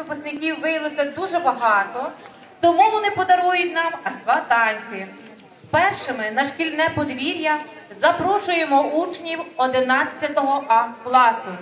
випускників виявилося дуже багато, тому вони подарують нам аж два танці. Першими на шкільне подвір'я запрошуємо учнів 11 А класу.